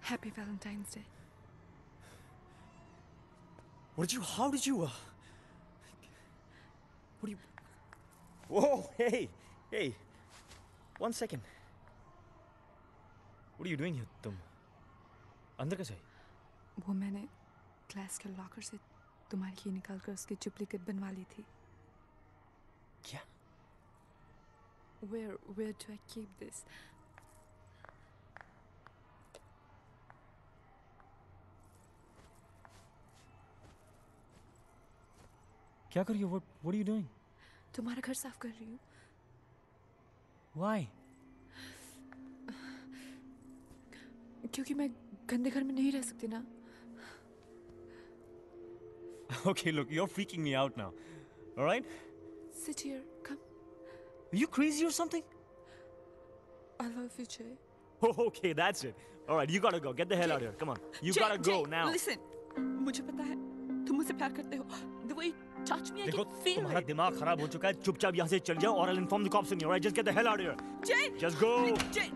Happy Valentine's Day. What did you? How did you? Uh, what do you? Whoa! Hey, hey! One second. What are you doing here, तुम? अंदर कैसे आई? वो मैंने class के locker से तुम्हारी की निकाल कर उसकी डुप्लीकेट बनवा ली थी Where where do I keep this? क्या कर रही हो? What What are you doing? तुम्हारा घर साफ कर रही हूँ Why? क्योंकि मैं गंदे घर में नहीं रह सकती ना Okay, look, you're freaking me out now. All right? Sit here, come. Are you crazy or something? I love you, Jay. Oh, okay, that's it. All right, you gotta go. Get the hell out of here. Come on. You Jay, gotta go Jay, now. Listen, मुझे पता है तुम मुझसे प्यार करते हो. The way you touch me, I देखो can feel तुम्हारा it. दिमाग खराब हो चुका है चुपचाप यहाँ से चल जाओ और I'll inform the cops on you. All right, just get the hell out of here. Jay, Just go. Jay,